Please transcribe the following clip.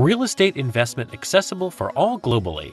Real estate investment accessible for all globally.